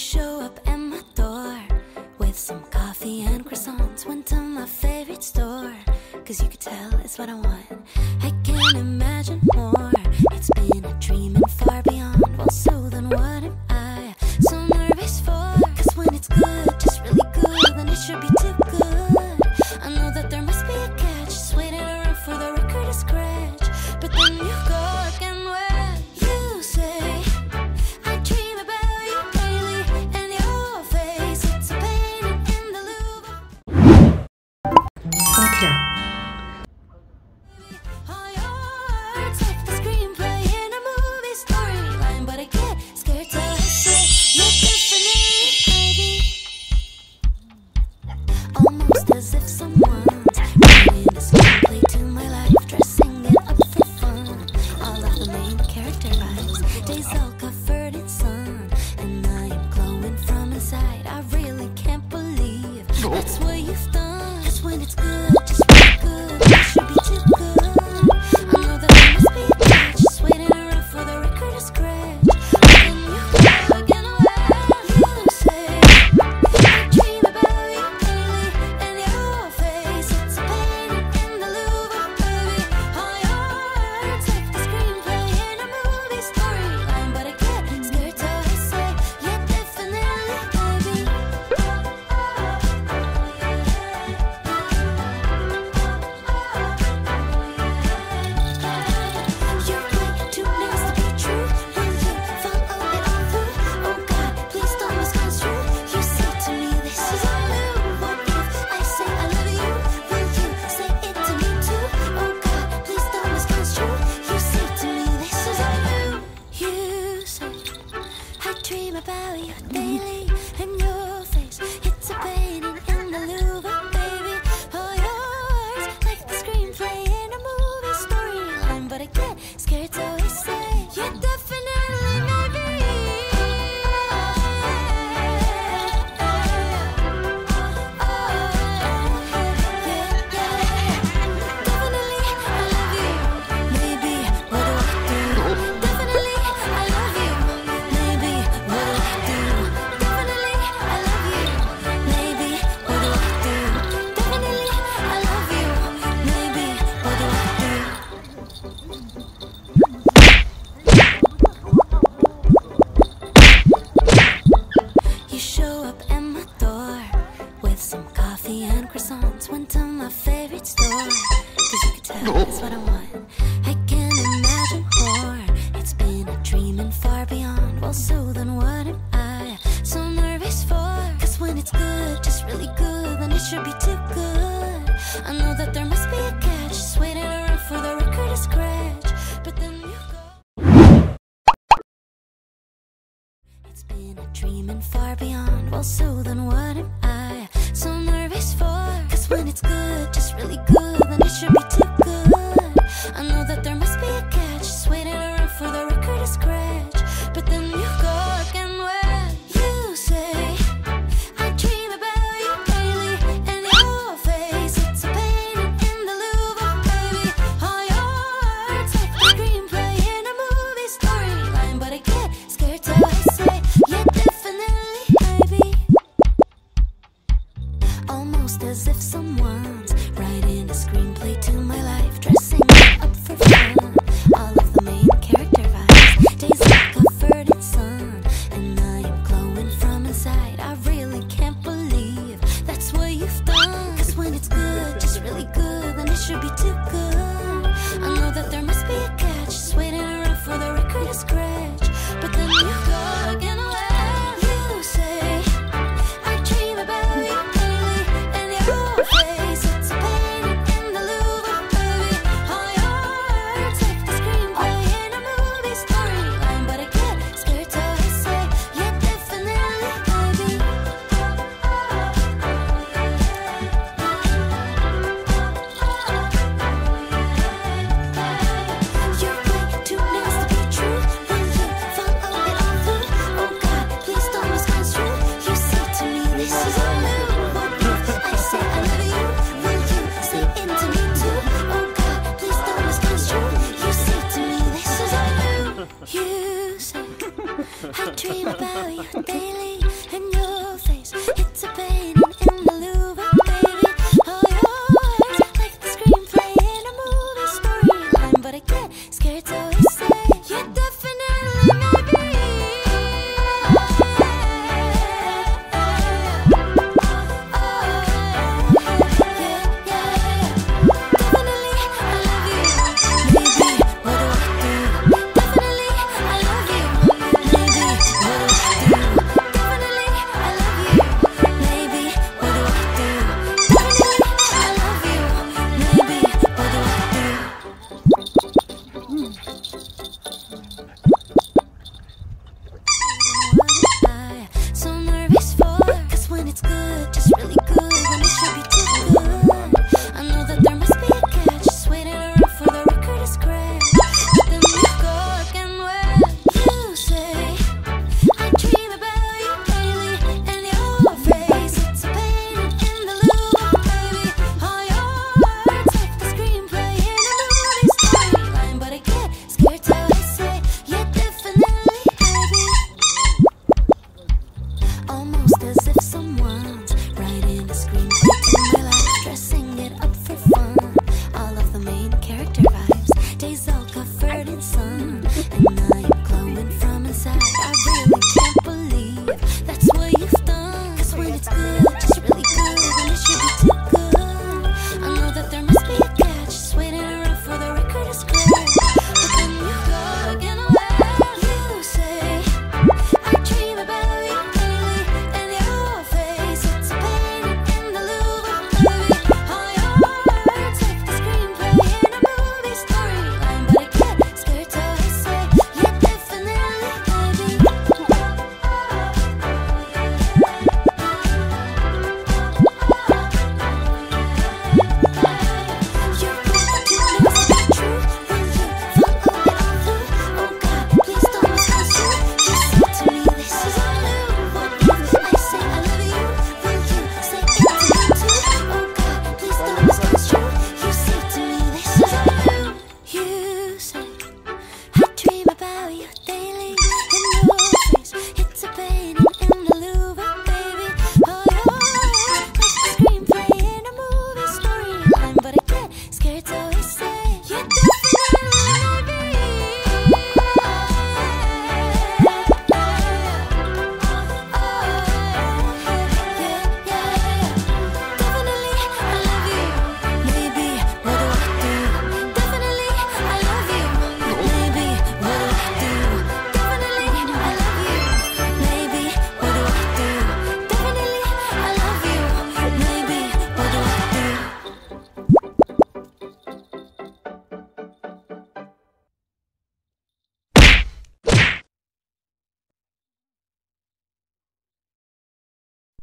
show up at my door with some coffee and croissants. Went to my favorite store, cause you could tell it's what I want. I can't imagine more. You show up at my door with some coffee and croissants. Went to my favorite store, cause you can tell that's what I want. I can imagine more. It's been a dream and far beyond. Well, so then what am I so nervous for? Cause when it's good, just really good, then it should be too good. I know that It's been a dream and far beyond. Well, so then what am I so nervous for? Cause when it's good, just really good. as if someone's writing a screenplay You say, I dream about you daily.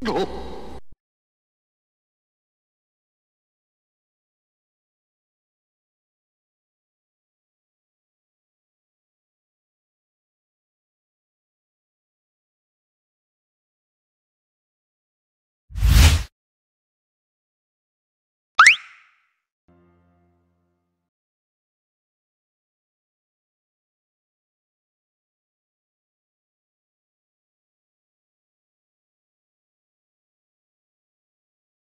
Oh.